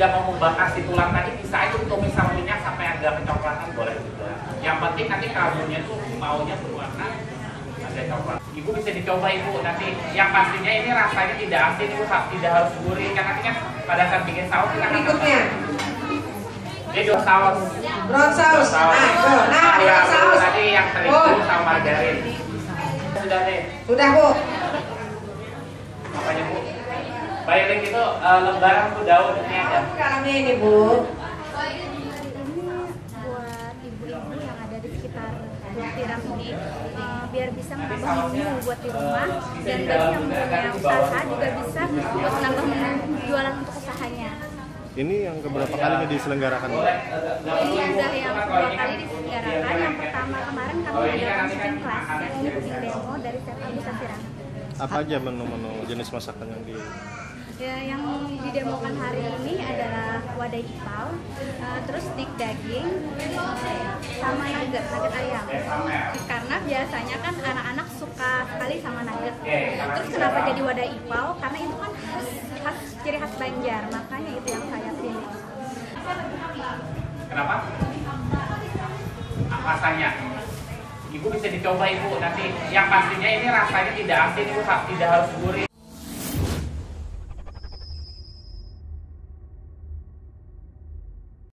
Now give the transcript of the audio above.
tidak mau membakar si tulang tadi bisa aja tumis sama minyak sampai agak kecoklatan boleh juga. Yang penting nanti kaldunya tuh maunya berwarna ada coklat. Ibu bisa dicoba ibu nanti yang pastinya ini rasanya tidak asin ibu tidak harus gurih kan nanti kan pada saat bikin saus kita akan Berikutnya, ini dua saus. brown. Nah, tuh. Nah, sauce. tadi yang terigu Oh, sama margarin. Sudah deh. sudah bu. Bayiling itu eh, lembaran bu daun ini ada. Dalamnya ini bu. ini buat ibu-ibu yang ada di sekitar Blok Tiram ini eh, biar bisa menambah menu buat di rumah dan bagi yang punya usaha juga bisa buat menambah menu jualan untuk usahanya. Ini yang keberapa diselenggarakan? Ini ada yang kedua kali diselenggarakan. Yang pertama kemarin kami adakan cooking class yang ini cooking demo dari Chef Sasiran. Apa aja menu-menu jenis masakan yang di Ya, yang didemokan hari ini adalah wadai ipau, eh, terus stick daging, sama nugget, nugget ayam. Karena biasanya kan anak-anak suka sekali sama nugget. Terus kenapa jadi wadai ipau? Karena itu kan khas, khas ciri khas Banjar, makanya itu yang saya pilih. Kenapa? Rasanya. Ibu bisa dicoba ibu nanti. Yang pastinya ini rasanya tidak asin ibu tidak harus gurih.